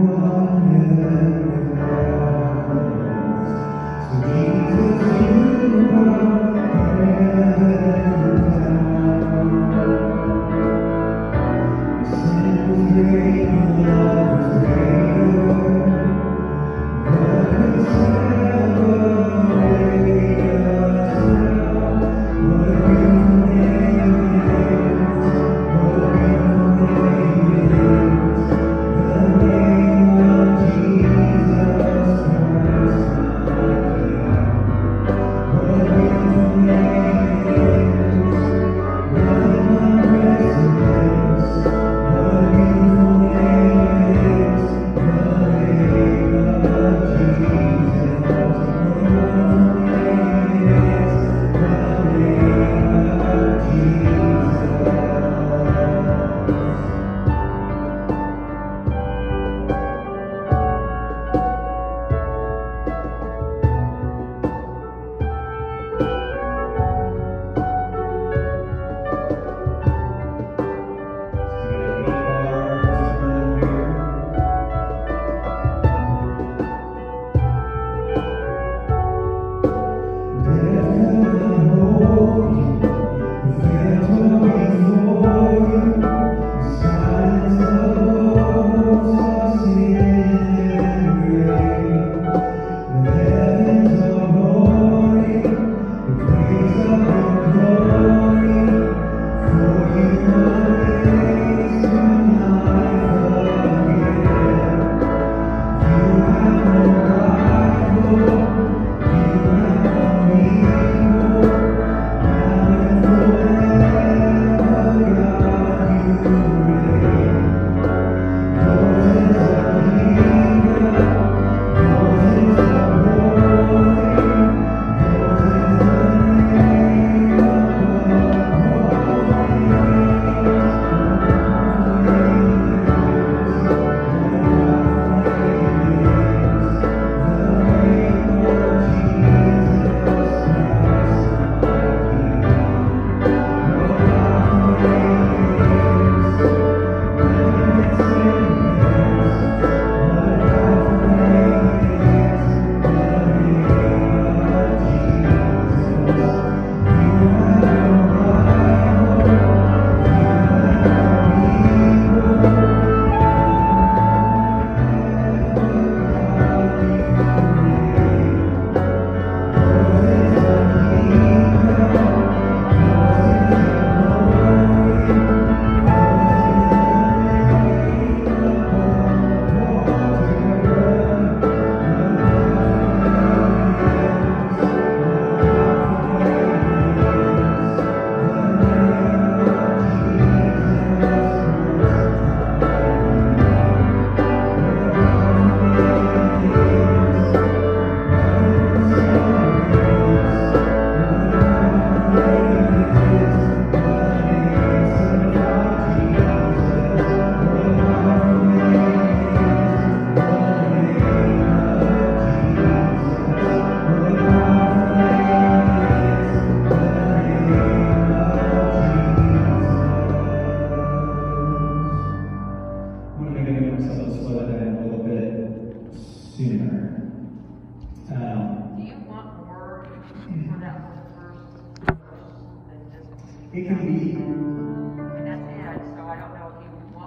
Jesus, you It can be. And that's it, so I don't know if you